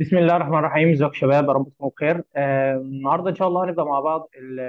بسم الله الرحمن الرحيم. ازيك يا شباب؟ يا رب تكونوا بخير. آه، النهارده إن شاء الله هنبدأ مع بعض ال-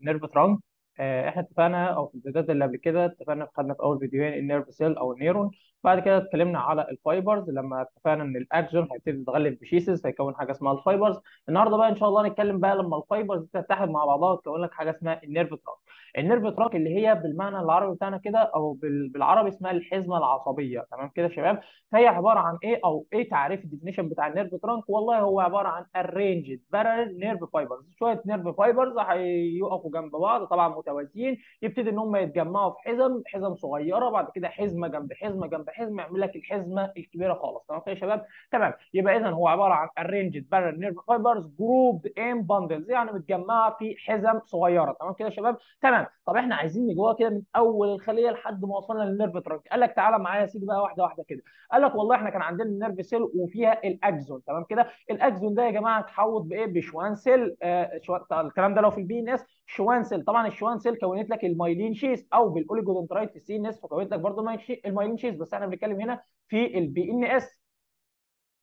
ال nerve trunk آه، إحنا اتفقنا أو في الفيديوهات اللي قبل كده اتفقنا خدنا في أول فيديوهين ال nerve cell أو ال neuron. بعد كده اتكلمنا على ال fibers. لما اتفقنا إن ال axon هيبتدي يتغلف بشيسز هيكون حاجة اسمها ال fibers. النهارده بقى إن شاء الله هنتكلم بقى لما ال fibers تتحد مع بعضها وتكون لك حاجة اسمها ال nerve trunk ال nerve trunk اللي هي بالمعنى العربي بتاعنا كده أو بال- بالعربي اسمها الحزمة العصبية. تمام كده يا شباب؟ فهي عبارة عن إيه أو إيه تعريف ال definition بتاع ال nerve trunk والله هو عبارة عن arranged parallel nerve fibers شوية nerve fibers هيقفوا جنب بعض طبعا متوازيين. يبتدي إن هم يتجمعوا في حزم حزم صغيرة بعد كده حزمة جنب حزمة جنب حزمة يعمل لك الحزمة الكبيرة خالص. تمام كده يا شباب؟ تمام. يبقى اذا هو عبارة عن arranged parallel nerve fibers group in bundles يعني متجمعة في حزم صغيرة. تمام كده يا شباب؟ تمام. طب إحنا عايزين نجيبوها كده من أول الخلية لحد ما وصلنا لل nerve trunk قال لك تعالى معايا يا سيدي بقى واحدة واحدة كده. قال لك والله إحنا كان عندنا ال nerve cell وفيها ال axon. تمام كده؟ ال axon ده يا جماعة اتحوط بإيه؟ ب Schwann cell. آه. الكلام ده لو في ال PNS. Schwann cell. طبعا ال Schwann cell كونت لك ال myelin sheath أو بال oligodendrocyte ال CNS فكونت لك برضه ال myelin sheath بس إحنا بنتكلم هنا في ال PNS.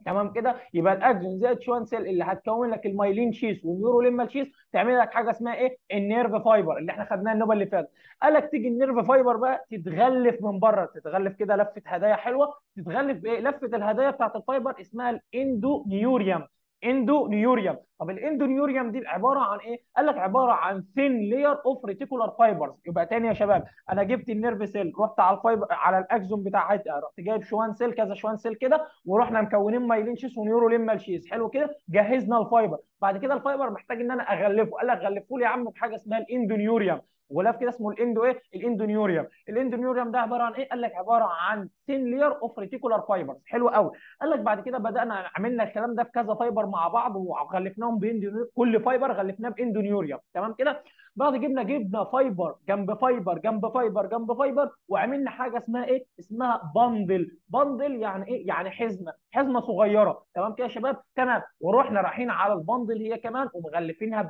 تمام كده؟ يبقى ال axon زائد Schwann cell اللي هتكون لك ال myelin sheath وال neurolemmal sheath تعمل لك حاجة اسمها إيه؟ ال nerve fiber اللي إحنا خدناها النوبة اللي فاتت. قال لك تيجي ال nerve fiber بقى تتغلف من بره تتغلف كده لفة هدايا حلوة تتغلف بإيه؟ لفة الهدايا بتاعت ال fiber اسمها ال endoneurium endoneurium طب ال endoneurium دي عبارة عن إيه؟ قال لك عبارة عن thin layer of reticular fibers يبقى تاني يا شباب أنا جبت ال nerve cell رحت على ال fiber على ال axon بتاعتها رحت جايب Schwann cell كذا Schwann cell كده ورحنا مكونين myelin sheath و neurolemmal sheath حلو كده؟ جهزنا ال fiber بعد كده ال fiber محتاج إن أنا أغلفه. قال لك غلفه لي يا عم بحاجة اسمها ال endoneurium غلاف كده اسمه ال endo إيه؟ ال endoneurium. ال endoneurium ده عبارة عن إيه؟ قال لك عبارة عن thin layer of reticular fibers حلو قوي. قال لك بعد كده بدأنا عملنا الكلام ده في كذا fiber مع بعض وغلفناهم ب endoneurium كل fiber غلفناه ب endoneurium. تمام كده؟ بعد جبنا جبنا fiber جنب fiber جنب fiber جنب fiber وعملنا حاجة اسمها إيه؟ اسمها bundle bundle يعني إيه؟ يعني حزمة حزمة صغيرة. تمام كده يا شباب؟ تمام. ورحنا رايحين على ال bundle هي كمان ومغلفينها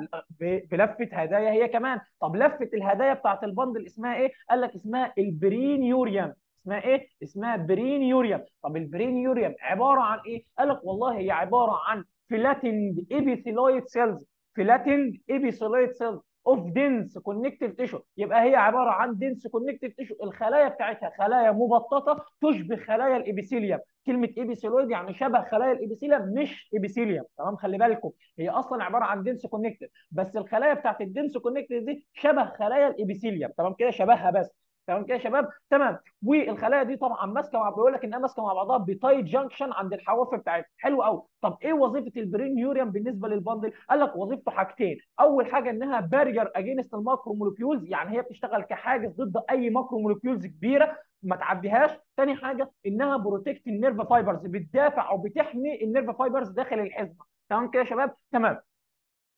بلفة هدايا هي كمان. طب لفه الهدايا بتاعت ال bundle اسمها إيه؟ قال لك اسمها ال perineurium اسمها إيه؟ اسمها perineurium طب ال perineurium عبارة عن إيه؟ قال لك والله هي عبارة عن flattened epithelioid cells flattened epithelioid cells of dense connective tissue يبقى هي عبارة عن dense connective tissue الخلايا بتاعتها خلايا مبططة تشبه خلايا ال epithelium كلمة epithelioid يعني شبه خلايا ال epithelium مش epithelium تمام؟ خلي بالكم. هي أصلا عبارة عن dense connective بس الخلايا بتاعت ال dense connective دي شبه خلايا ال epithelium تمام كده؟ شبهها بس. تمام كده يا شباب؟ تمام. والخلايا دي طبعا ماسكة مع بيقول لك إنها ماسكة مع بعضها ب tight junction عند الحواف بتاعتها. حلو قوي طب إيه وظيفة ال perineurium بالنسبة لل bundle؟ قال لك وظيفته حاجتين. أول حاجة إنها barrier against ال macromolecules يعني هي بتشتغل كحاجز ضد أي macromolecules كبيرة ما تعديهاش. تاني حاجة إنها protect ال nerve fibers بتدافع أو بتحمي ال nerve fibers داخل الحزمة. تمام كده يا شباب؟ تمام.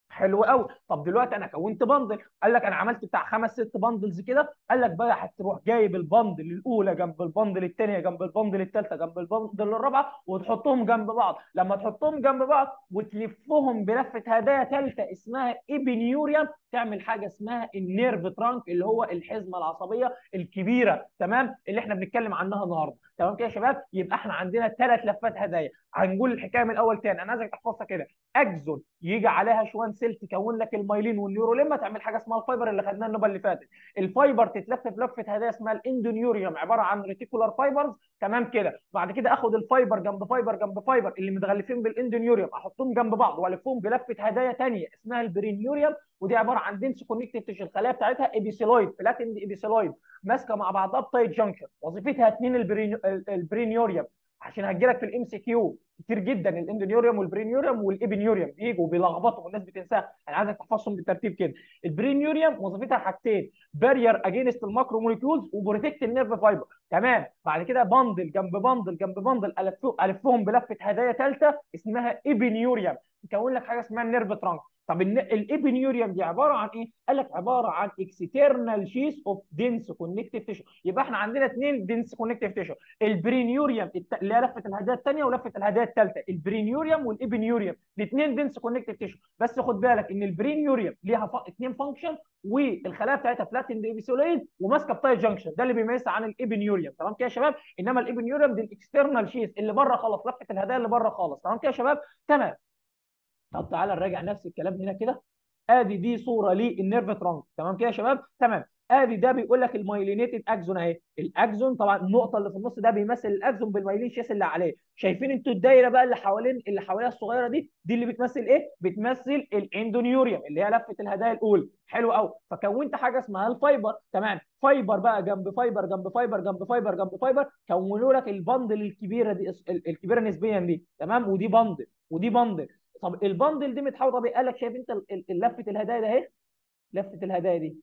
حلو قوي. طب دلوقتي أنا كونت bundle قال لك أنا عملت بتاع خمس ست bundles كده. قال لك بقى هتروح جايب ال bundle الاولى جنب ال bundle الثانية جنب ال bundle الثالثه جنب ال bundle الرابعة وتحطهم جنب بعض. لما تحطهم جنب بعض وتلفهم بلفة هدايا ثالثه اسمها epineurium تعمل حاجة اسمها ال nerve trunk اللي هو الحزمة العصبية الكبيرة. تمام؟ اللي إحنا بنتكلم عنها النهارده. تمام كده يا شباب؟ يبقى إحنا عندنا ثلاث لفات هدايا. هنقول الحكاية من الأول تاني. أنا عايزك تحفظها كده. axon. يجي عليها Schwann cell تكون لك المايلين وال neurolemma تعمل حاجة اسمها ال fiber اللي خدناها النوبة اللي فاتت. ال fiber تتلف بلفه هدايا اسمها ال endoneurium. عبارة عن reticular fibers تمام كده. بعد كده أخد ال fiber جنب fiber جنب fiber اللي متغلفين بال endoneurium. أحطهم جنب بعض وألفهم بلفة هدايا ثانية اسمها ال perineurium. ودي عبارة عن dense connective tissue الخلايا بتاعتها epithelioid flattened epithelioid ماسكة مع بعضها ب tight junction وظيفتها اثنين ال perineurium. عشان هتجيلك في ال MCQ كتير جدا ال endoneurium وال perineurium وال epineurium بيجوا بيلخبطوا والناس بتنساها. أنا عايزك تحفظهم بالترتيب كده. ال perineurium وظيفتها حاجتين barrier against ال macromolecules و protect ال nerve fiber تمام. بعد كده bundle جنب bundle جنب bundle ألفهم بلفة هدايا ثالثه اسمها epineurium تكون لك حاجة اسمها ال nerve trunk طب ال epineurium دي عبارة عن إيه؟ قال لك عبارة عن external sheath of dense connective tissue يبقى إحنا عندنا اثنين dense connective tissue ال perineurium اللي هي لفة الهدايه الثانية ولفة الهدايه الثالثه ال perineurium وال epineurium. الاثنين dense connective tissue بس خد بالك إن ال perineurium ليها اثنين function والخلايا بتاعتها flattened epithelioid وماسكة ب tight junction ده اللي بيميزها عن ال epineurium. تمام كده يا شباب؟ إنما ال epineurium دي ال external sheath اللي بره خالص لفة الهدايا اللي بره خالص. تمام كده يا شباب؟ تمام. طب تعالى نراجع نفس الكلام هنا كده. آدي دي صورة لل nerve trunk. تمام كده يا شباب؟ تمام. آدي ده بيقول لك ال myelinated axon أهي. ال axon طبعا النقطة اللي في النص ده بيمثل ال axon بال myelin sheath اللي عليه. شايفين أنتوا الدايرة بقى اللي حوالين اللي حواليها الصغيرة دي؟ دي اللي بتمثل إيه؟ بتمثل ال endoneurium اللي هي لفة الهدايا الأولى. حلو قوي فكونت حاجة اسمها ال fiber. تمام. fiber بقى جنب fiber جنب fiber جنب fiber جنب fiber كونوا لك ال bundle الكبيرة دي الكبيرة نسبيا دي. تمام؟ ودي bundle. ودي bundle. طب ال bundle دي متحوطة طب قال لك شايف أنت لفة الهدايا ده أهي لفة الهدايا دي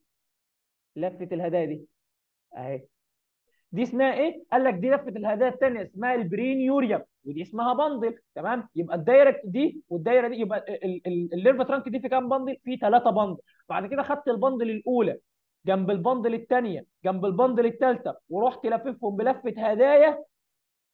لفة الهدايا دي أهي دي اسمها إيه؟ قال لك دي لفة الهدايا الثانية اسمها ال perineurium ودي اسمها bundle تمام؟ يبقى الدايرة دي والدايرة دي يبقى ال nerve trunk دي في كام bundle؟ في ثلاثة bundle بعد كده خدت ال bundle الأولى جنب ال bundle الثانية جنب ال bundle الثالثه ورحت لففهم بلفة هدايا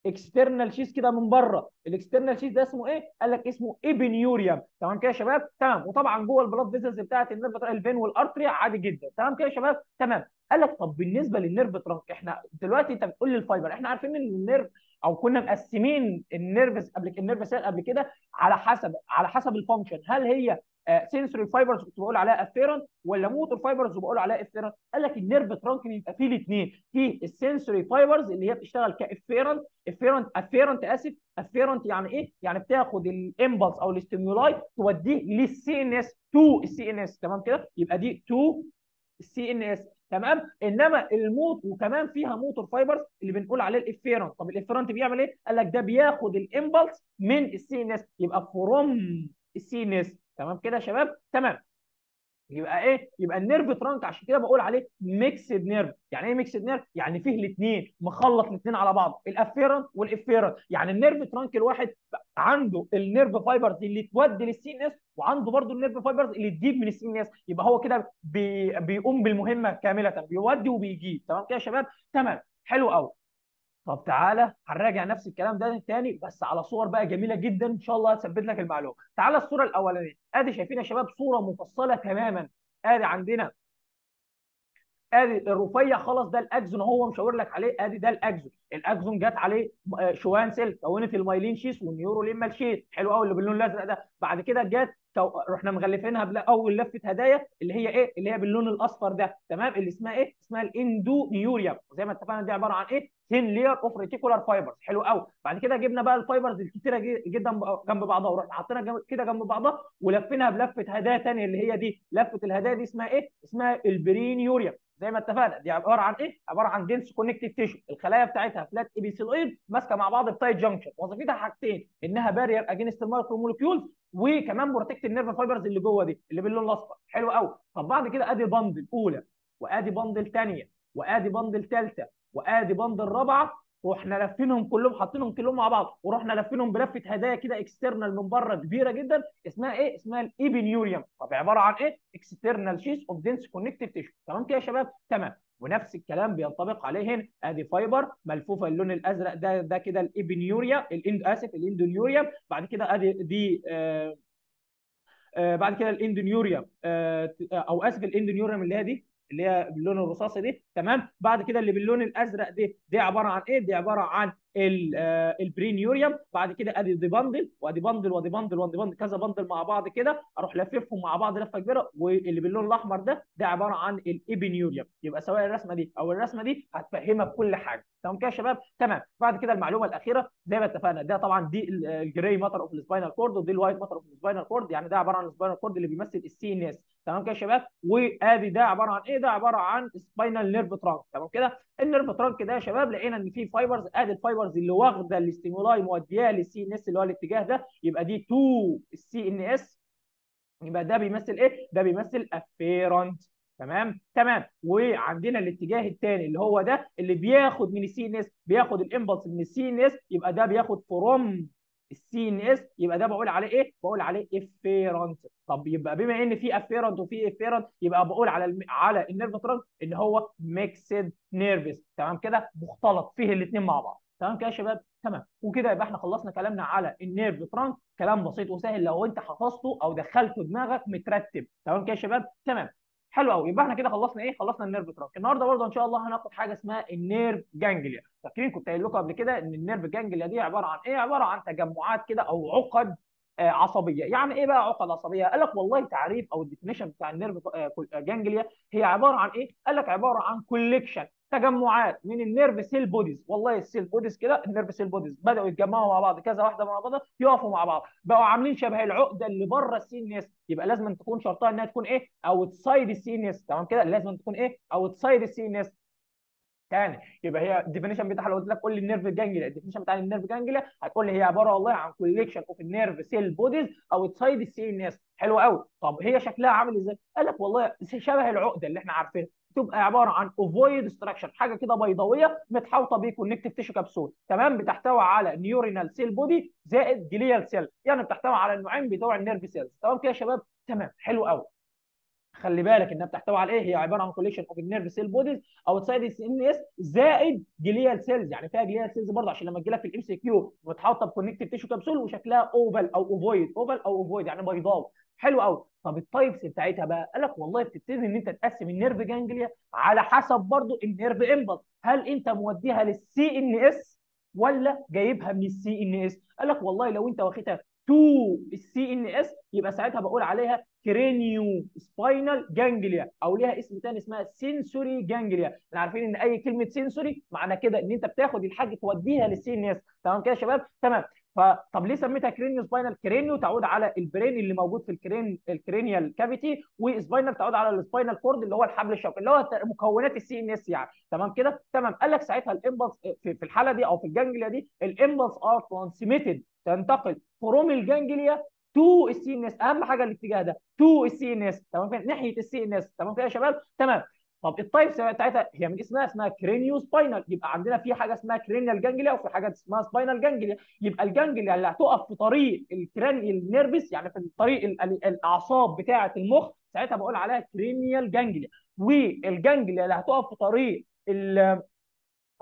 external sheath كده من بره. ال external sheath ده اسمه إيه؟ قال لك اسمه epineurium تمام كده يا شباب؟ تمام. وطبعا جوه البلاد فيزلز بتاعه النيرف الفين والارتري عادي جدا. تمام كده يا شباب؟ تمام. قال لك طب بالنسبة لل nerve trunk إحنا دلوقتي أنت بتقول لي ال fiber. إحنا عارفين إن ال nerve أو كنا مقسمين ال nerves قبل ال nerve قبل كده على حسب على حسب ال function هل هي sensory fibers كنت بقول عليها afferent ولا motor fibers وبقول عليها efferent قال لك ال nerve trunk بيبقى فيه الاثنين في ال sensory fibers اللي هي بتشتغل ك afferent afferent afferent آسف afferent يعني إيه؟ يعني بتاخد ال impulse أو ال stimuli توديه لل CNS to ال CNS تمام كده؟ يبقى دي to ال CNS تمام؟ إنما ال mot وكمان فيها motor fibers اللي بنقول عليه ال efferent طب ال efferent بيعمل إيه؟ قال لك ده بياخد ال impulse من ال CNS يبقى from ال CNS تمام كده يا شباب؟ تمام. يبقى إيه؟ يبقى ال nerve trunk عشان كده بقول عليه mixed nerve يعني إيه mixed nerve يعني فيه الاثنين مخلط الاثنين على بعض ال afferent وال efferent يعني ال nerve trunk الواحد عنده ال nerve fibers اللي تودي لل CNS وعنده برضه ال nerve fibers اللي تجيب من ال CNS. يبقى هو كده بي بيقوم بالمهمة كاملة بيودي وبيجيب. تمام كده يا شباب؟ تمام. حلو قوي طب تعالى هنراجع نفس الكلام ده تاني بس على صور بقى جميلة جدا إن شاء الله هتثبت لك المعلومة. تعالى الصورة الأولانية. آدي شايفين يا شباب صورة مفصله تماما. آدي عندنا. آدي الرفيع خلاص ده ال axon هو مشاور لك عليه. آدي ده ال axon. ال axon جت عليه Schwann cell كونت ال myelin sheath وال neurolemmal sheath. حلو قوي اللي باللون الأزرق ده. بعد كده جت رحنا مغلفينها باول لفة هدايا اللي هي إيه؟ اللي هي باللون الأصفر ده تمام؟ اللي اسمها إيه؟ اسمها ال endoneuria وزي ما اتفقنا دي عبارة عن إيه؟ thin layer of reticular fibers حلو قوي بعد كده جبنا بقى ال fibers الكتيرة جدا جنب بعضها ورحنا حاطينها كده جنب بعضها ولفيناها بلفة هدايا ثانية اللي هي دي. لفة الهدايا دي اسمها إيه؟ اسمها ال perineuria زي ما اتفقنا دي عبارة عن إيه؟ عبارة عن dense connective tissue الخلايا بتاعتها flat epithelioid ماسكة مع بعض ب tight junction وظيفتها حاجتين إنها barrier against ال macromolecules وكمان protect ال nerve fibers اللي جوه دي اللي باللون الأصفر حلو قوي طب بعد كده آدي bundle أولى وآدي bundle ثانية وآدي bundle ثالثه وآدي bundle رابعة رحنا لفينهم كلهم حاطينهم كلهم مع بعض ورحنا لفينهم بلفة هدايا كده external من بره كبيرة جدا اسمها إيه؟ اسمها ال epineurium طب عبارة عن إيه؟ external sheath of dense connective tissue تمام كده يا شباب؟ تمام ونفس الكلام بينطبق عليه هنا ادي fiber ملفوفة اللون الأزرق ده ده كده ال epineuria ال endo آسف ال endoneuria. بعد كده ادي دي آه آه بعد كده ال endoneuria آه أو آسف ال endoneuria اللي هي دي. اللي هي باللون الرصاصي دي تمام؟ بعد كده اللي باللون الأزرق دي دي عبارة عن إيه؟ دي عبارة عن ال perineurium بعد كده أدي دي bundle وأدي bundle وأدي bundle وأدي bundle كذا bundle مع بعض كده أروح لففهم مع بعض لفة كبيرة واللي باللون الأحمر ده ده عبارة عن ال epineurium يبقى سواء الرسمة دي أو الرسمة دي هتفهمك كل حاجة. تمام كده يا شباب؟ تمام. بعد كده المعلومة الأخيرة زي ما اتفقنا ده طبعا دي الجراي ماتر اوف السباينال كورد ودي الوايت ماتر اوف السباينال كورد يعني ده عبارة عن ال spinal cord اللي بيمثل ال CNS تمام كده يا شباب؟ وآدي ده عبارة عن إيه؟ ده عبارة عن spinal nerve trunk تمام كده؟ ال nerve trunk ده يا شباب لقينا إن في fibers آدي ال fibers اللي واخدة ال stimuli مودياها لل CNS اللي هو الاتجاه ده يبقى دي to ال CNS يبقى ده بيمثل إيه؟ ده بيمثل afferent تمام؟ تمام. وعندنا الاتجاه الثاني اللي هو ده اللي بياخد من ال CNS بياخد ال impulse من ال CNS يبقى ده بياخد from ال CNS يبقى ده بقول عليه إيه؟ بقول عليه efferent طب يبقى بما إن في afferent وفي efferent يبقى بقول على الم... على ال nerve trunk إن هو mixed nerves تمام كده؟ مختلط فيه الاثنين مع بعض. تمام كده يا شباب؟ تمام. وكده يبقى إحنا خلصنا كلامنا على ال nerve trunk. كلام بسيط وسهل لو أنت حفظته أو دخلته دماغك مترتب. تمام كده يا شباب؟ تمام. حلو قوي. يبقى إحنا كده خلصنا إيه؟ خلصنا ال nerve trunk النهارده برضه ان شاء الله هناخد حاجة اسمها ال nerve ganglia. فاكرين كنت قايل لكم قبل كده إن ال nerve ganglia دي عبارة عن إيه؟ عبارة عن تجمعات كده أو عقد آه عصبية. يعني إيه بقى عقد عصبية؟ قال لك والله تعريف أو ال definition بتاع ال nerve آه ganglia هي عبارة عن إيه؟ قال لك عبارة عن collection تجمعات من ال nerve cell bodies. والله ال cell bodies كده ال nerve cell bodies. بدأوا يتجمعوا مع بعض كذا واحدة مع بعض يقفوا مع بعض. بقوا عاملين شبه العقده اللي بره ال CNS. يبقى لازم تكون شرطها إنها تكون إيه؟ outside ال CNS. تمام كده؟ لازم تكون إيه؟ outside ال CNS. تاني يبقى هي ال definition بتاعها لو قلت لك قول لي ال nerve ganglia. ال definition بتاع ال nerve ganglia هتقول لي هي عبارة والله عن collection of ال nerve cell bodies outside ال CNS حلو قوي طب هي شكلها عامل إزاي؟ قال لك والله شبه العقده اللي إحنا عارفينها تبقى عبارة عن ovoid structure حاجة كده بيضاوية متحوطة ب connective tissue capsule تمام؟ بتحتوي على neuronal cell body زائد glial cell يعني بتحتوي على النوعين بتوع ال nerve cells تمام كده يا شباب؟ تمام. حلو قوي خلي بالك إنها بتحتوي على إيه؟ هي عبارة عن collection of ال nerve cell bodies outside ال CNS زائد glial cells يعني فيها glial cells برضه عشان لما تجي لك في ال MCQ متحوطة ب connective tissue capsule وشكلها oval أو ovoid oval أو ovoid يعني بيضاوي. حلو قوي طب ال types بتاعتها بقى؟ قال لك والله بتبتدي إن أنت تقسم ال nerve ganglia على حسب برضو ال nerve impulse هل أنت موديها لل CNS ولا جايبها من ال CNS قال لك والله لو أنت واخدها to ال CNS يبقى ساعتها بقول عليها craniospinal ganglia أو ليها اسم ثاني اسمها sensory ganglia إحنا عارفين إن أي كلمة sensory معنى كده إن أنت بتاخد الحاجة توديها لل CNS تمام كده يا شباب؟ تمام. فطب ليه سميتها craniospinal cranio تعود على ال brain اللي موجود في ال cran ال cranial cavity و spinal تعود على ال spinal cord اللي هو الحبل الشوكي اللي هو مكونات ال CNS يعني. تمام كده؟ تمام. قال لك ساعتها ال impulse في الحالة دي أو في ال ganglia دي ال impulse are transmitted تنتقل from ال ganglia to ال CNS أهم حاجة الاتجاه ده to ال CNS تمام كده؟ ناحية ال CNS تمام كده يا شباب؟ تمام. طب ال types بتاعتها هي من اسمها اسمها craniospinal يبقى عندنا في حاجة اسمها cranial ganglia وفي حاجة اسمها spinal ganglia يبقى ال ganglia اللي هتقف في طريق ال cranial nerves يعني في طريق الأعصاب بتاعة المخ ساعتها بقول عليها cranial ganglia وال ganglia اللي هتقف في طريق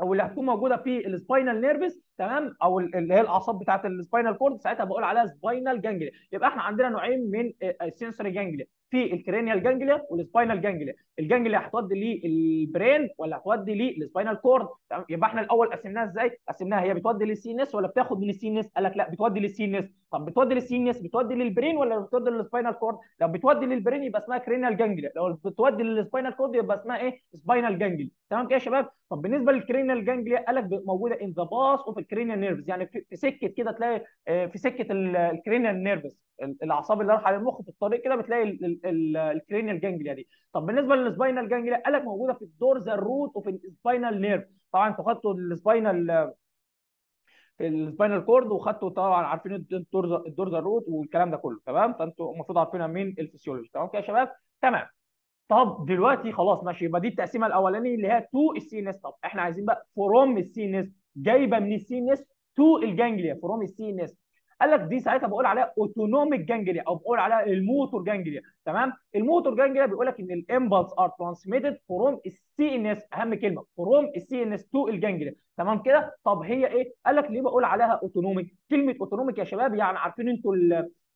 أو اللي هتكون موجودة في ال spinal nerves تمام؟ أو اللي هي الأعصاب بتاعة ال spinal cord ساعتها بقول عليها spinal ganglia يبقى إحنا عندنا نوعين من ال sensory ganglia في ال cranial ganglia وال spinal ganglia. ال ganglia هتودي لل brain ولا هتودي لل spinal cord؟ يبقى إحنا الأول قسمناها إزاي؟ قسمناها هي بتودي لل CNS ولا بتاخد من ال CNS؟ قال لك لا بتودي لل CNS. طب بتودي لل CNS بتودي لل brain ولا بتودي لل spinal cord لو بتودي لل brain يبقى اسمها cranial ganglia لو بتودي لل spinal cord يبقى اسمها إيه؟ spinal ganglia تمام كده يا شباب؟ طب بالنسبة لل cranial ganglia قال لك موجودة in the path of ال cranial nerves يعني في سكة كده تلاقي في سكة ال cranial nerves الأعصاب اللي رايحة للمخ في الطريق كده بتلاقي ال cranial ganglia دي. طب بالنسبة لل spinal ganglia قال لك موجودة في ال dorsal root وفي ال spinal nerve طبعا أنتوا خدتوا ال spinal ال spinal cord وخدتوا طبعا عارفين ال dorsal root والكلام ده كله تمام؟ فأنتوا المفروض عارفينها من الفسيولوجي تمام؟ كده يا شباب؟ تمام. طب دلوقتي خلاص ماشي يبقى دي التقسيمة الأولانية اللي هي to ال CNS طب إحنا عايزين بقى from ال CNS جايبة من ال CNS to ال ganglia from ال CNS قال لك دي ساعتها بقول عليها autonomic ganglia أو بقول عليها ال motor ganglia تمام؟ ال motor ganglia بيقول لك إن ال impulse are transmitted from ال CNS أهم كلمة from ال CNS to ال ganglia تمام كده؟ طب هي إيه؟ قال لك ليه بقول عليها autonomic كلمة autonomic يا شباب يعني عارفين أنتوا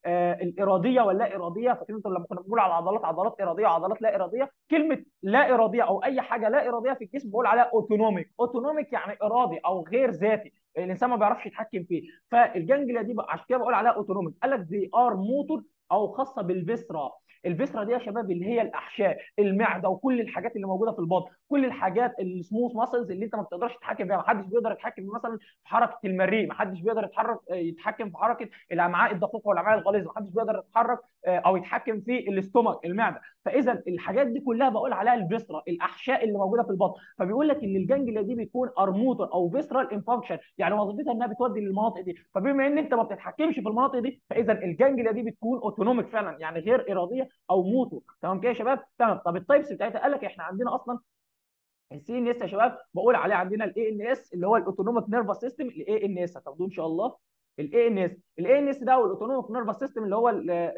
آه الإرادية ولا إرادية؟ فاكرين أنتوا لما كنا بنقول على عضلات عضلات إرادية وعضلات لا إرادية؟ كلمة لا إرادية أو أي حاجة لا إرادية في الجسم بقول عليها autonomic autonomic يعني إرادي أو غير ذاتي. الإنسان ما بيعرفش يتحكم فيه. فال ganglia دي عشان كده بقول عليها autonomic قال لك دي are motor أو خاصة بال viscera. ال viscera دي يا شباب اللي هي الأحشاء المعدة وكل الحاجات اللي موجودة في البطن كل الحاجات ال smooth muscles اللي أنت ما بتقدرش تتحكم فيها ما حدش بيقدر يتحكم مثلا في حركة المريء ما حدش بيقدر يتحرك يتحكم في حركة الأمعاء الدقيقة والأمعاء الغليظة ما حدش بيقدر يتحرك أو يتحكم في ال stomach المعدة. فإذا الحاجات دي كلها بقول عليها ال viscera الأحشاء اللي موجودة في البطن. فبيقول لك إن ال ganglia دي بتكون are motor أو visceral in function يعني وظيفتها إنها بتودي للمناطق دي. فبما إن أنت ما بتتحكمش في المناطق دي فإذا ال ganglia دي بتكون autonomic فعلا يعني غير إرادية أو موتور تمام كده يا شباب؟ تمام. طب ال types بتاعتها؟ قال لك إحنا عندنا أصلا ال CNS يا شباب بقول عليه عندنا ال ANS اللي هو ال autonomic nervous system ال ANS هتاخدوه إن شاء الله. ال ANS ال ANS ده وال autonomic nervous system اللي هو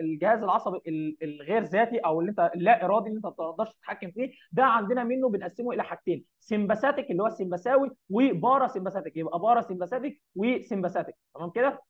الجهاز العصبي الغير ذاتي أو اللي أنت اللا إرادي اللي أنت ما بتقدرش تتحكم فيه ده عندنا منه بنقسمه إلى حاجتين. sympathetic اللي هو السمبثاوي و parasympathetic يبقى parasympathetic و sympathetic تمام كده؟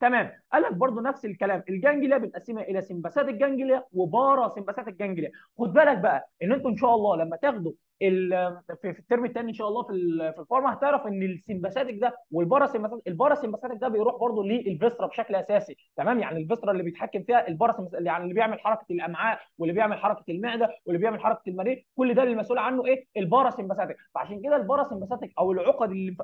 تمام. قال لك برضه نفس الكلام. ال ganglia بنقسمها إلى sympathetic ganglia و parasympathetic ganglia خد بالك بقى إن أنتوا إن شاء الله لما تاخدوا في ال term الثاني إن شاء الله في في ال pharma هتعرف إن ال sympathetic ده وال parasympathetic ال parasympathetic ده بيروح برضه لل viscera بشكل أساسي تمام؟ يعني ال viscera اللي بيتحكم فيها ال para يعني اللي بيعمل حركة الأمعاء واللي بيعمل حركة المعدة واللي بيعمل حركة المريء كل ده المسؤول عنه إيه؟ ال parasympathetic فعشان كده ال parasympathetic أو العقد اللي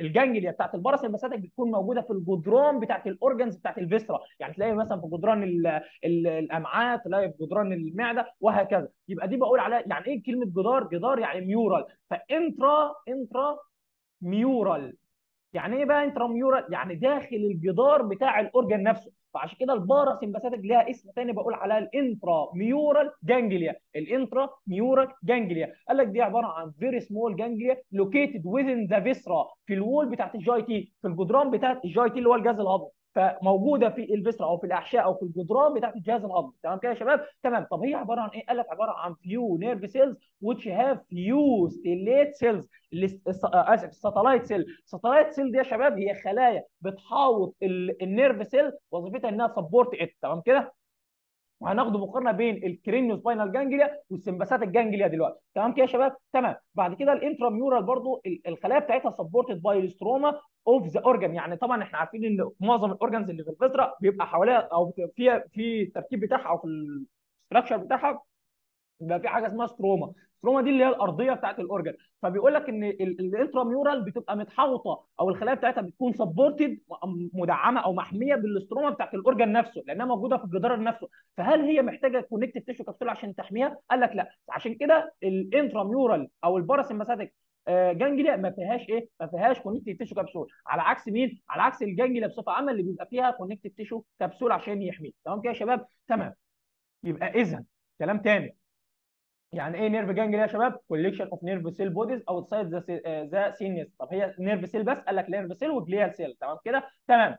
ال ganglia بتاعت ال parasympathetic بتكون موجودة في الجدران بتاعت ال organs بتاعت ال viscera. يعني تلاقي مثلا في جدران الأمعاء تلاقي في جدران المعدة وهكذا. يبقى دي بقول عليها يعني إيه كلمة جدار؟ جدار يعني mural ف intra intramural يعني إيه بقى intramural يعني داخل الجدار بتاع ال organ نفسه. فعشان كده ال parasympathetic ليها اسم ثاني بقول عليها ال intramural ganglia ال intramural ganglia قال لك دي عبارة عن very small ganglia located within the viscera في ال wall بتاعت ال GIT في الجدران بتاعت ال GIT اللي هو الجهاز الهضمي. فموجودة في ال viscera أو في الأحشاء أو في الجدران بتاعت الجهاز الهضمي. تمام كده يا شباب؟ تمام. طب هي عبارة عن إيه؟ قال لك عبارة عن few nerve cells which have few stellate cells. آسف ال satellite cell ال satellite cell دي يا شباب هي خلايا بتحاوط ال nerve cell وظيفتها إنها support it تمام كده؟ وهناخد مقارنة بين ال craniospinal ganglia وال sympathetic ganglia دلوقتي. تمام كده يا شباب؟ تمام. بعد كده ال intramural برضو الخلايا بتاعتها supported by ال stroma of the organ يعني طبعا إحنا عارفين إن معظم ال organs اللي في ال viscera بيبقى حواليها أو فيها في التركيب بتاعها أو في ال structure بتاعها بيبقى في حاجة اسمها stroma. stroma دي اللي هي الأرضية بتاعت ال organ فبيقول لك إن ال intramural بتبقى متحوطة أو الخلايا بتاعتها بتكون supported مدعمة أو محمية بال stroma بتاعت ال organ نفسه لأنها موجودة في الجدار نفسه. فهل هي محتاجة connective tissue capsule عشان تحميها؟ قال لك لا. عشان كده ال intramural أو ال parasympathetic ganglia ما فيهاش إيه؟ ما فيهاش connective tissue capsule على عكس مين؟ على عكس ال ganglia بصفة عامة اللي بيبقى فيها connective tissue capsule عشان يحميه. تمام كده يا شباب؟ تمام. يبقى اذا كلام تاني. يعني إيه nerve ganglia يا شباب؟ collection of nerve cell bodies outside the CNS طب هي nerve cell بس؟ قال لك nerve cell و glial cell تمام كده؟ تمام.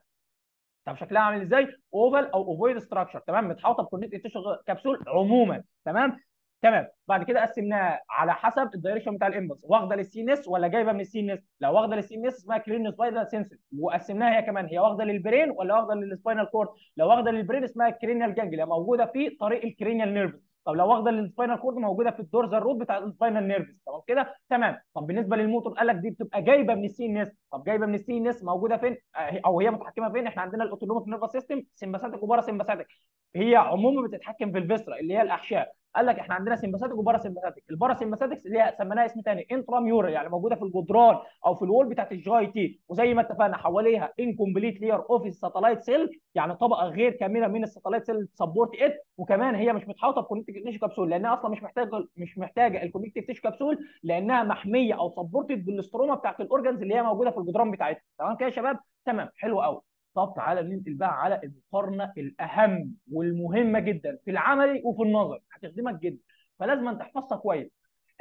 طب شكلها عامل إزاي؟ oval أو ovoid structure تمام؟ متحوطة ب connective tissue capsule عموما. تمام؟ تمام. بعد كده قسمناها على حسب ال direction بتاع ال impulse واخدة لل CNS ولا جايبة من ال CNS لو واخدة لل CNS اسمها craniospinal sensory وقسمناها هي كمان. هي واخدة لل brain ولا واخدة لل spinal cord لو واخدة لل brain اسمها cranial ganglia موجودة في طريق ال cranial nerves طب لو واخده لل spinal cord موجوده في ال dorsal root بتاع ال spinal nerves تمام كده تمام. طب بالنسبة للموتور قال لك دي بتبقى جايبه من ال CNS طب جايبه من ال CNS موجوده فين أو هي متحكمه فين؟ إحنا عندنا ال autonomic nervous system sympathetic و parasympathetic هي عموما بتتحكم في ال viscera اللي هي الأحشاء. قال لك إحنا عندنا sympathetic و parasympathetic ال parasympathetic اللي سميناها اسم ثاني intramural يعني موجودة في الجدران أو في ال wall بتاعت ال GIT. وزي ما اتفقنا حواليها incomplete layer of ال satellite cell يعني طبقة غير كاملة من ال satellite cell support it وكمان هي مش متحوطة ب connective tissue capsule لأنها أصلا مش محتاجة مش محتاجة ال connective tissue capsule لأنها محمية أو supported بال stroma بتاعت ال organs اللي هي موجودة في الجدران بتاعتها. تمام كده يا شباب؟ تمام حلو قوي طب تعالى ننقل بقى على المقارنة الأهم والمهمة جدا في العملي وفي النظري هتخدمك جدا. فلازم تحفظها كويس.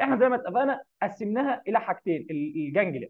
إحنا زي ما اتفقنا قسمناها إلى حاجتين ال ganglia.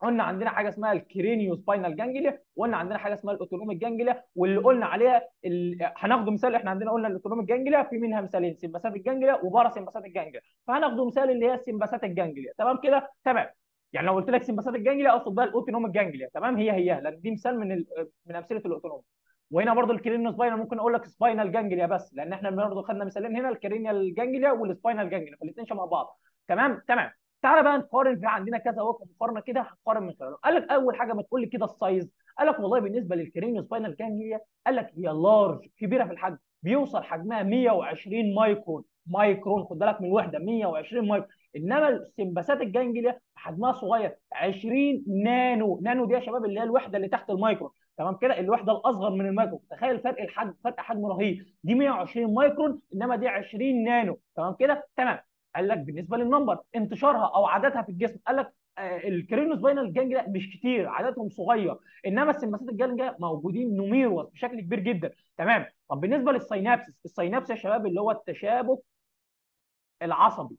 قلنا عندنا حاجة اسمها ال craniospinal ganglia وقلنا عندنا حاجة اسمها ال autonomic ganglia واللي قلنا عليها ال... هناخده مثال إحنا عندنا قلنا ال autonomic ganglia في منها مثالين sympathetic ganglia و parasympathetic ganglia. فهناخده مثال اللي هي ال sympathetic ganglia. تمام كده؟ تمام. يعني لو قلت لك sympathetic ganglia أقصد بقى ال autonomic ganglia تمام؟ هي هي. لأن دي مثال من. من أمثلة ال autonomic وهنا برضو ال craniospinal ممكن أقول لك spinal ganglia بس لأن إحنا برضو خدنا مثالين هنا ال cranial ganglia وال spinal ganglia فالاثنين شبه بعض. تمام؟ تمام. تعالى بقى نقارن في عندنا كذا وقت مقارنة كده هنقارن من خلاله قال لك أول حاجة ما تقول لي كده ال size. قال لك والله بالنسبة لل craniospinal ganglia قال لك هي large كبيرة في الحجم. بيوصل حجمها 120 micron. micron خد بالك من الوحده 120 مايكرون. إنما ال sympathetic ganglia حجمها صغير 20 nano. nano دي يا شباب اللي هي الوحدة اللي تحت المايكرون. تمام كده؟ الوحدة الأصغر من المايكرون. تخيل فرق الحجم فرق حجم رهيب. دي 120 مايكرون إنما دي 20 نانو. تمام كده؟ تمام. قال لك بالنسبة لل number انتشارها أو عددها في الجسم قال لك آه ال craniospinal ganglia مش كتير عددهم صغير. إنما ال sympathetic ganglia موجودين numerous بشكل كبير جدا. تمام؟ طب بالنسبة لل synapses ال synapse يا شباب اللي هو التشابك العصبي.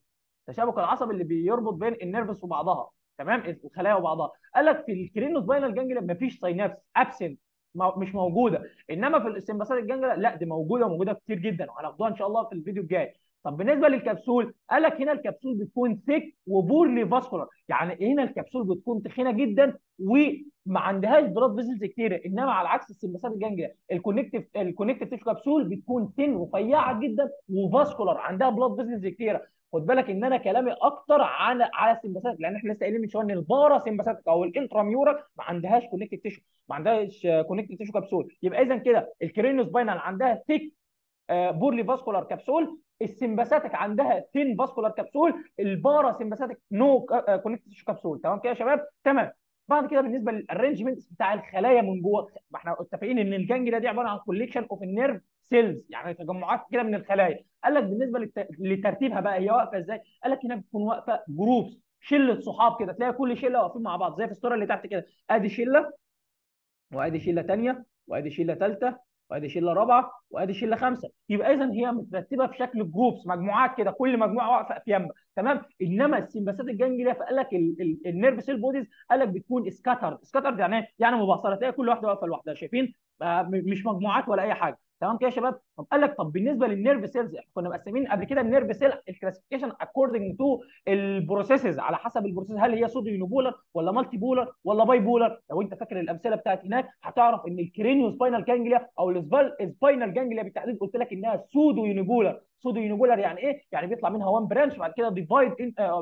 التشابك العصبي اللي بيربط بين ال nerves وبعضها. تمام؟ الخلايا وبعضها. قال لك في ال craniospinal ganglia مفيش synapse absent مش موجودة. إنما في ال sympathetic ganglia لا دي موجودة موجوده كتير جدا. وهناخدوها إن شاء الله في الفيديو الجاي. طب بالنسبة للكبسول قال لك هنا الكبسول بتكون thick و poorly vascular يعني هنا الكبسول بتكون تخينة جدا وما عندهاش blood vessels كتيره إنما على عكس ال sympathetic ganglia ال connective ال connective capsule بتكون thin رفيعه جدا و vascular. عندها blood vessels كتيرة. خد بالك إن أنا كلامي أكتر على على ال sympathetic لأن إحنا لسه قايلين من شوية إن ال parasympathetic أو ال intramural ما عندهاش connective tissue ما عندهاش connective tissue capsule يبقى اذا كده ال craniospinal عندها thick poorly vascular capsule ال sympathetic عندها thin vascular capsule ال parasympathetic no connective tissue capsule تمام كده يا شباب؟ تمام. بعد كده بالنسبة لل arrangement بتاع الخلايا من جوه ما إحنا متفقين إن ال ganglia دي عبارة عن collection of ال nerve cells يعني تجمعات كده من الخلايا. قال لك بالنسبة للت... لترتيبها بقى هي واقفة إزاي؟ قال لك هنا بتكون واقفة groups شلة صحاب كده. تلاقي كل شلة واقفين مع بعض زي في الصورة اللي تحت كده. أدي شلة وأدي شلة ثانية وأدي شلة ثالثه وأدي شلة رابعة وأدي شلة خمسه يبقى اذا هي مترتبة في شكل groups مجموعات كده. كل مجموعة واقفة في يمه تمام؟ إنما السمباثات الجانجليا فقال لك ال nerve cell bodies قال لك بتكون scattered scattered يعني يعني مبعثره تلاقي كل واحدة واقفة لوحدها. شايفين؟ مش مجموعات ولا أي حاجة. تمام كده يا شباب؟ طب قال لك طب بالنسبة لل nerve cells إحنا كنا مقسمين قبل كده ال nerve cell ال classification according to ال processes على حسب ال process هل هي pseudo unipolar ولا multipolar ولا bipolar لو أنت فاكر الأمثلة بتاعت هناك هتعرف إن ال craniospinal ganglia أو ال spinal ganglia بالتحديد قلت لك إنها pseudo unipolar pseudo unipolar يعني إيه؟ يعني بيطلع منها 1 branch بعد كده divide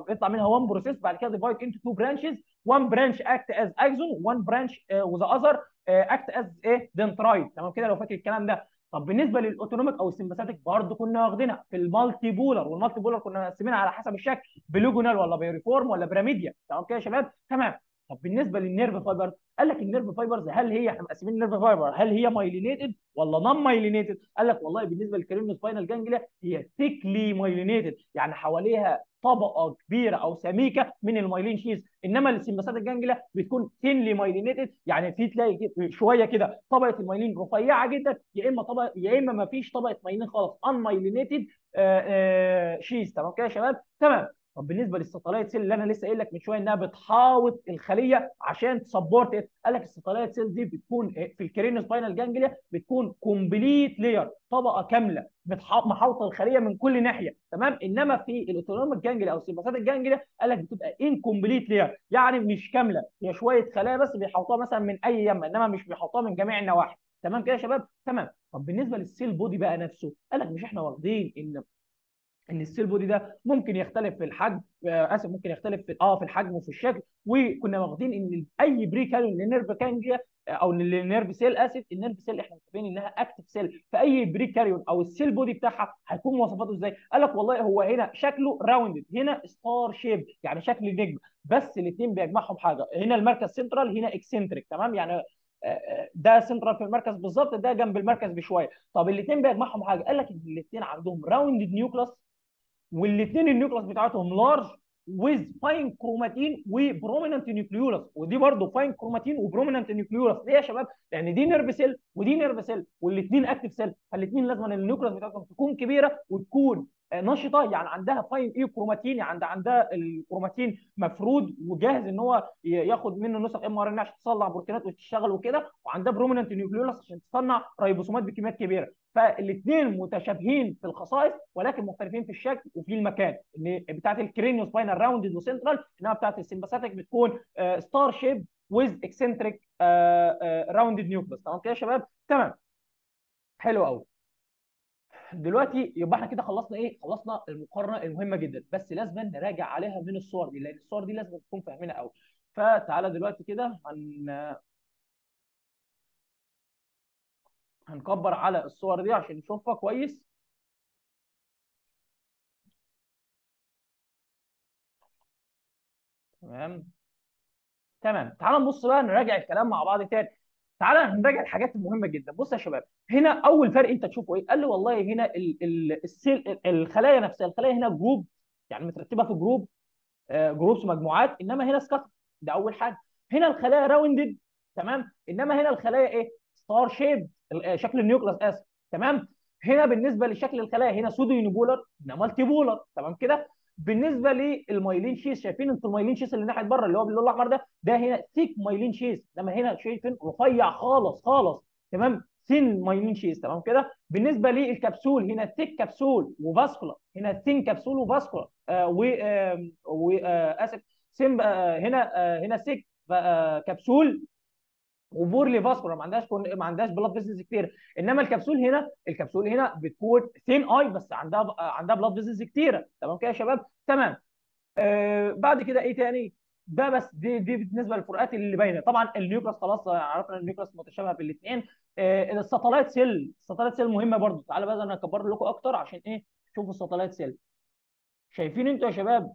بيطلع منها 1 process بعد كده divide into 2 branches 1 branch act as axon 1 branch و the other act as إيه؟ dendrite تمام كده؟ لو فاكر الكلام ده. طب بالنسبة لل autonomic أو ال sympathetic برضه كنا واخدينها في ال multipolar وال multipolar كنا مقسمينها على حسب الشكل polygonal ولا pyriform ولا pyramidal. تمام كده يا شباب؟ تمام. طب بالنسبة لل nerve fibers قال لك ال nerve fibers هل هي إحنا مقسمين ال nerve fiber هل هي myelinated ولا non myelinated قال لك والله بالنسبة لل craniospinal ganglia هي thickly myelinated يعني حواليها طبقة كبيرة أو سميكة من ال myelin sheath. إنما ال sympathetic ganglia بتكون thinly myelinated يعني في تلاقي شوية كده طبقة المايلين رفيعة جدا يا إما طبقة يا إما ما فيش طبقة مايلين خالص unmyelinated sheath. تمام كده يا شباب؟ تمام. طب بالنسبة لل satellite cell اللي أنا لسه قايل لك من شوية إنها بتحاوط الخلية عشان ت support قال لك ال satellite cell دي بتكون في ال craniospinal ganglia بتكون complete layer طبقة كاملة محاوطة الخلية من كل ناحية. تمام؟ إنما في ال autonomic ganglia أو ال sympathetic ganglia قال لك بتبقى incomplete layer يعني مش كاملة هي شوية خلايا بس بيحوطوها مثلا من أي يمة إنما مش بيحوطوها من جميع النواحي. تمام كده يا شباب؟ تمام. طب بالنسبة لل cell body بقى نفسه قال لك مش إحنا واخدين إن إن ال cell body ده ممكن يختلف في الحجم آه أسف ممكن يختلف في آه في الحجم وفي الشكل. وكنا واخدين إن أي perikaryon ل nerve ganglia أو لل nerve cell اسف ال nerve cell إحنا متفقين إنها active cell فأي perikaryon أو ال cell body بتاعها هيكون مواصفاته إزاي؟ قال لك والله هو هنا شكله rounded هنا star shape يعني شكل نجم. بس الاثنين بيجمعهم حاجة. هنا المركز سنترال هنا eccentric تمام؟ يعني ده سنترال في المركز بالظبط ده جنب المركز بشوية. طب الاثنين بيجمعهم حاجة. قال لك الاثنين عندهم rounded nucleus والاثنين ال nucleus بتاعتهم large with fine chromatin و prominent nucleolus ودي برضه fine chromatin و prominent nucleolus ليه يا شباب؟ لأن دي nerve cell ودي nerve cell والاثنين active cell فالاثنين لازم ال nucleus بتاعتهم تكون كبيرة وتكون نشطة يعني عندها fine اي كروماتين يعني عندها عندها الكروماتين مفرود وجاهز إن هو ياخد منه نسخ mRNA عشان تصنع بروتينات وتشتغل وكده وعندها prominent nucleolus عشان تصنع ريبوسومات بكميات كبيرة. فالاثنين متشابهين في الخصائص ولكن مختلفين في الشكل وفي المكان. إن بتاعت ال craniospinal rounded و central إنما بتاعت ال sympathetic بتكون star shape with eccentric rounded nucleus تمام كده يا شباب؟ تمام. حلو قوي دلوقتي يبقى إحنا كده خلصنا إيه؟ خلصنا المقارنة المهمة جدا. بس لازم نراجع عليها من الصور دي لأن الصور دي لازم تكون فاهمينها قوي فتعالى دلوقتي كده هن هنكبر على الصور دي عشان نشوفها كويس. تمام؟ تمام. تعالى نبص بقى نراجع الكلام مع بعض تاني. تعالى نراجع الحاجات المهمة جدا. بص يا شباب هنا أول فرق أنت تشوفه إيه؟ قال لي والله هنا ال ال ال cell الخلايا نفسها الخلايا هنا group يعني مترتبة في group آه groups مجموعات إنما هنا scattered. ده أول حاجة. هنا الخلايا rounded تمام؟ إنما هنا الخلايا إيه؟ star shape شكل ال nucleus آسف تمام؟ هنا بالنسبة لشكل الخلايا هنا pseudo unipolar هنا multipolar تمام كده؟ بالنسبة لل myelin sheath شايفين أنتوا ال myelin sheath اللي ناحية بره اللي هو باللون الأحمر ده؟ ده هنا thick myelin sheath انما هنا شايفين رفيع خالص خالص. تمام؟ thin myelin sheath تمام كده؟ بالنسبة للكبسول هنا thick capsule و vascular. هنا thin capsule و vascular. آه و آه آه آه هنا آه هنا thick آه capsule و poorly vascular ما عندهاش كون... ما عندهاش blood vessels كتير. إنما الكبسول هنا الكبسول هنا بتكون thin اي بس عندها عندها blood vessels كتيرة. تمام كده يا شباب؟ تمام. آه بعد كده إيه تاني؟ ده بس دي دي بالنسبة للفروقات اللي باينة. طبعا ال nucleus خلاص عرفنا ال nucleus متشابه بالاثنين آه ال satellite cell ال satellite cell مهمة برضو. تعالى بقى أنا أكبر لكم أكتر عشان إيه؟ شوفوا ال satellite cell. شايفين أنتوا يا شباب؟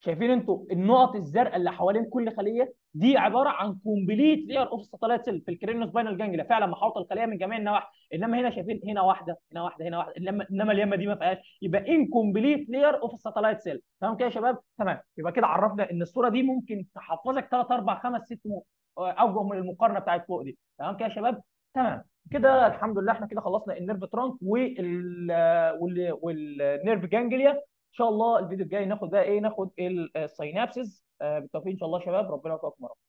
شايفين أنتوا النقط الزرقاء اللي حوالين كل خلية؟ دي عبارة عن complete layer of satellite cell في ال craniospinal ganglia فعلا محاوطة الخليه من جميع النواحي. إنما هنا شايفين هنا واحدة هنا واحدة هنا واحدة. انما إنما اليمة دي ما فيهاش. يبقى incomplete layer of satellite cell تمام كده يا شباب؟ تمام. يبقى كده عرفنا إن الصورة دي ممكن تحفظك 3 4 5 6 أوجه من المقارنة بتاعت فوق دي. تمام كده يا شباب؟ تمام. كده الحمد لله إحنا كده خلصنا ال nerve trunk وال وال nerve ganglia إن شاء الله الفيديو الجاي ناخد بقى إيه؟ ناخد ال synapses بالتوفيق إن شاء الله شباب. ربنا يوفقكم يا رب.